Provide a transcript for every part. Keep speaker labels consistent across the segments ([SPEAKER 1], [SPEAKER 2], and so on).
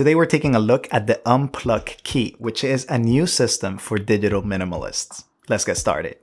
[SPEAKER 1] Today we're taking a look at the Unpluq key, which is a new system for digital minimalists. Let's get started.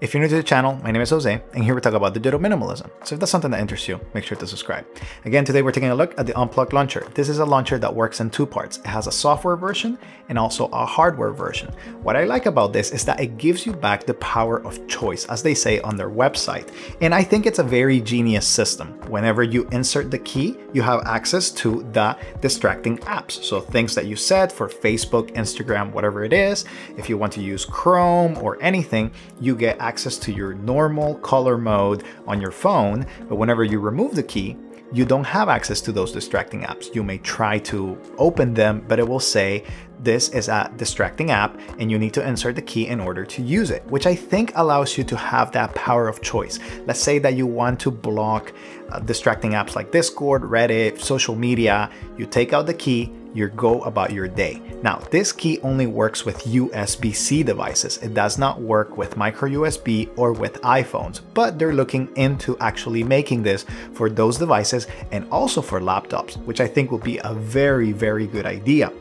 [SPEAKER 1] If you're new to the channel, my name is Jose, and here we talk about the digital minimalism. So if that's something that interests you, make sure to subscribe. Again, today we're taking a look at the Unplugged launcher. This is a launcher that works in two parts. It has a software version and also a hardware version. What I like about this is that it gives you back the power of choice, as they say on their website. And I think it's a very genius system. Whenever you insert the key, you have access to the distracting apps. So things that you set for Facebook, Instagram, whatever it is. If you want to use Chrome or anything, you get access to your normal color mode on your phone, but whenever you remove the key, you don't have access to those distracting apps. You may try to open them, but it will say this is a distracting app and you need to insert the key in order to use it, which I think allows you to have that power of choice. Let's say that you want to block uh, distracting apps like Discord, Reddit, social media. You take out the key, you go about your day. Now, this key only works with USB-C devices. It does not work with micro USB or with iPhones, but they're looking into actually making this for those devices and also for laptops, which I think will be a very, very good idea.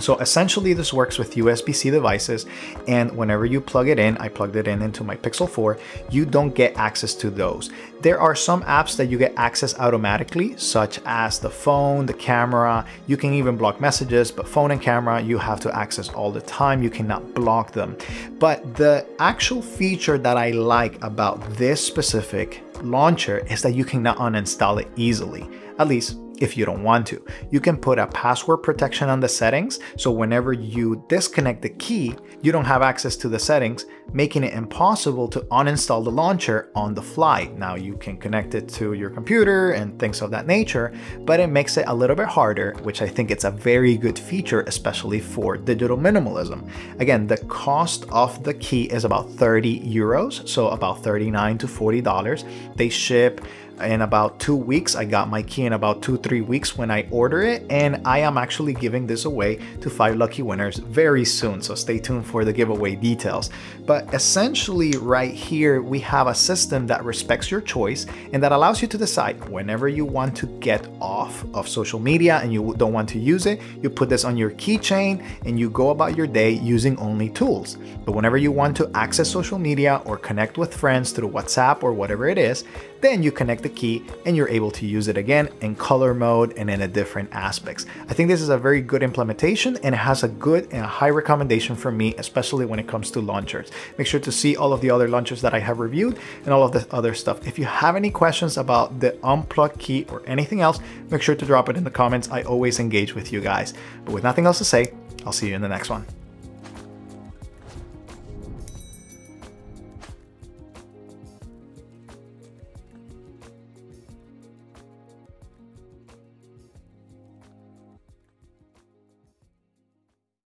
[SPEAKER 1] So essentially this works with USB-C devices and whenever you plug it in, I plugged it in into my Pixel 4, you don't get access to those. There are some apps that you get access automatically, such as the phone, the camera, you can even block messages, but phone and camera you have to access all the time, you cannot block them. But the actual feature that I like about this specific launcher is that you cannot uninstall it easily, at least if you don't want to. You can put a password protection on the settings, so whenever you disconnect the key, you don't have access to the settings, making it impossible to uninstall the launcher on the fly. Now you can connect it to your computer and things of that nature, but it makes it a little bit harder, which I think it's a very good feature, especially for digital minimalism. Again, the cost of the key is about 30 euros, so about 39 to $40. They ship in about two weeks. I got my key in about two, three weeks when I order it. And I am actually giving this away to five lucky winners very soon. So stay tuned for the giveaway details. But essentially right here, we have a system that respects your choice and that allows you to decide whenever you want to get off of social media and you don't want to use it, you put this on your keychain and you go about your day using only tools. But whenever you want to access social media or connect with friends through WhatsApp or whatever it is, then you connect the key and you're able to use it again in color mode and in a different aspects. I think this is a very good implementation and it has a good and a high recommendation for me, especially when it comes to launchers. Make sure to see all of the other launchers that I have reviewed and all of the other stuff. If you have any questions about the Unpluq key or anything else, make sure to drop it in the comments. I always engage with you guys. But with nothing else to say, I'll see you in the next one.